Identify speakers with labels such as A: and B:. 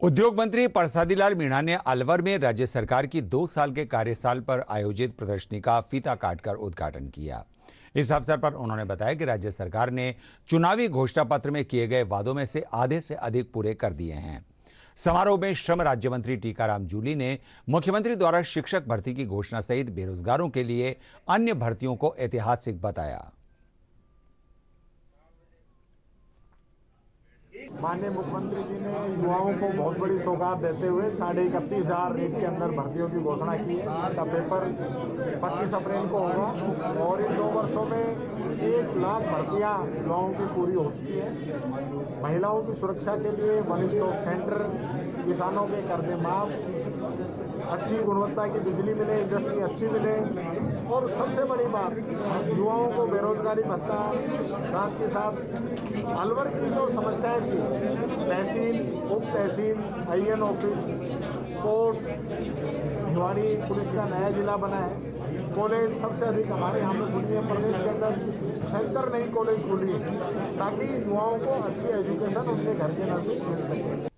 A: उद्योग मंत्री परसादीलाल मीणा ने अलवर में राज्य सरकार की दो साल के कार्यसाल पर आयोजित प्रदर्शनी का फीता काटकर उद्घाटन किया। इस अवसर पर उन्होंने बताया कि राज्य सरकार ने चुनावी घोषणा पत्र में किए गए वादों में से आधे से अधिक पूरे कर दिए हैं। समारोह में श्रम राज्य मंत्री टीकाराम जूली ने मुख्यमंत्री द्वारा शिक्षक भर्ती की घोषणा सहित बेरोजगारों के लिए अन्य भर्तियों को ऐतिहासिक बताया।
B: माननीय मुख्यमंत्री जी ने युवाओं को बहुत बड़ी सौगात देते हुए साढ़े इकतीस हज़ार रेट के अंदर भर्तियों की घोषणा की। इसका पेपर 25 अप्रैल को होगा और इन दो वर्षों में एक लाख भर्तियाँ युवाओं की पूरी हो चुकी है। महिलाओं की सुरक्षा के लिए वन स्टॉप सेंटर किसानों के कर्जे माफ़ अच्छी गुणवत्ता की बिजली मिले, इंडस्ट्री अच्छी मिले। और सबसे बड़ी बात, युवाओं को बेरोजगारी भत्ता, साथ के साथ अलवर की जो समस्याएँ थी, तहसील, उप तहसील I N office, court Bhiwadi police का नया जिला बना है। कॉलेज सबसे अधिक हमारे यहाँ पे खुली है, प्रदेश के अंदर छिहत्तर नई कॉलेज खुली है, ताकि युवाओं को अच्छी एजुकेशन उनके घर के नज़दीक मिल सके।